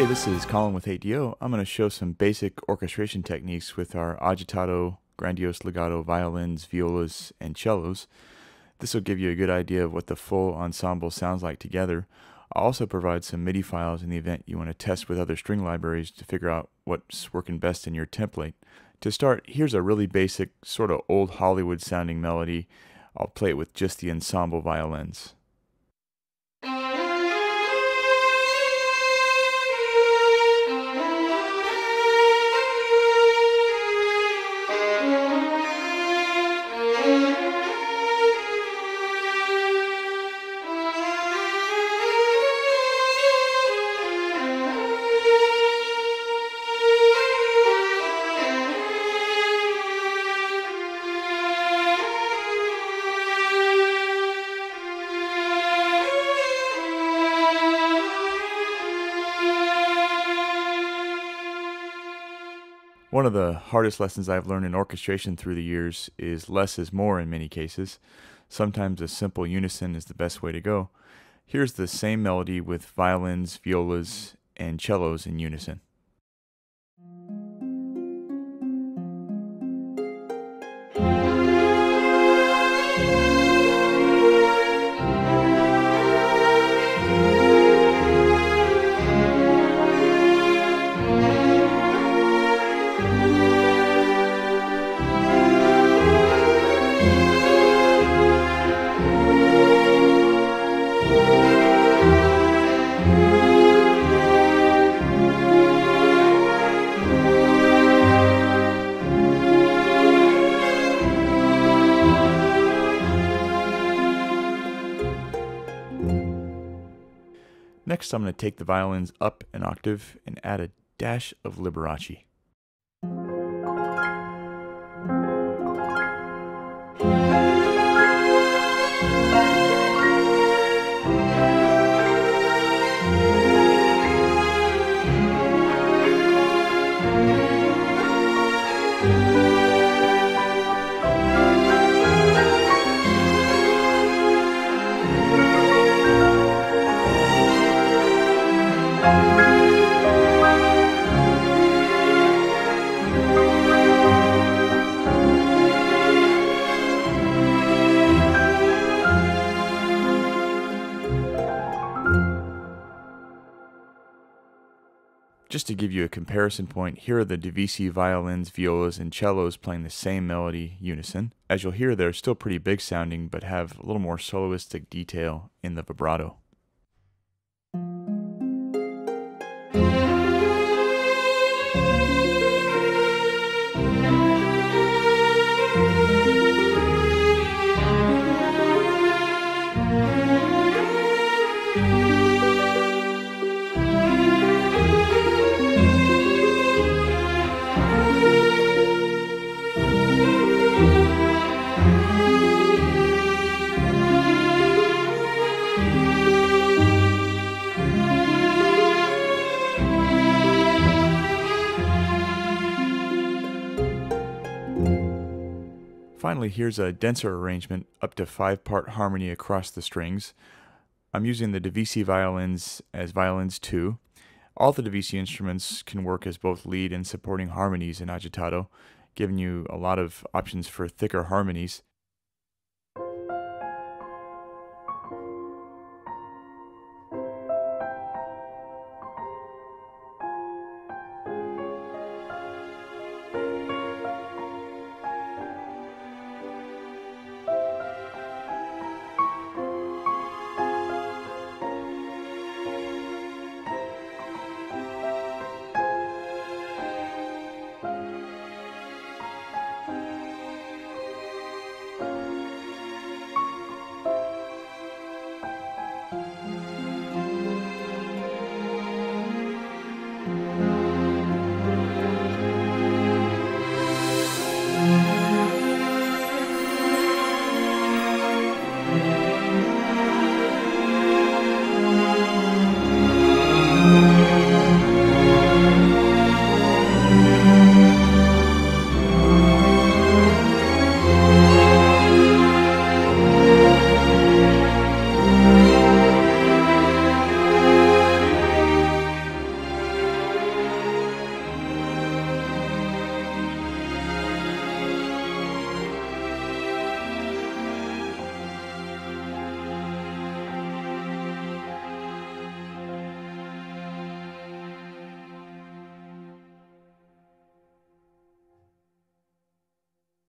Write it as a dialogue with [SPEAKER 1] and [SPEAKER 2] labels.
[SPEAKER 1] Hey, this is Colin with 8Dio. I'm going to show some basic orchestration techniques with our agitato, grandiose legato violins, violas, and cellos. This will give you a good idea of what the full ensemble sounds like together. I'll also provide some MIDI files in the event you want to test with other string libraries to figure out what's working best in your template. To start, here's a really basic, sort of old Hollywood sounding melody. I'll play it with just the ensemble violins. One of the hardest lessons I've learned in orchestration through the years is less is more in many cases. Sometimes a simple unison is the best way to go. Here's the same melody with violins, violas, and cellos in unison. Next, I'm going to take the violins up an octave and add a dash of Liberace. Just to give you a comparison point, here are the Divisi violins, violas, and cellos playing the same melody unison. As you'll hear, they're still pretty big sounding, but have a little more soloistic detail in the vibrato. Finally, here's a denser arrangement up to five part harmony across the strings. I'm using the Divisi violins as violins too. All the Divisi instruments can work as both lead and supporting harmonies in agitato, giving you a lot of options for thicker harmonies.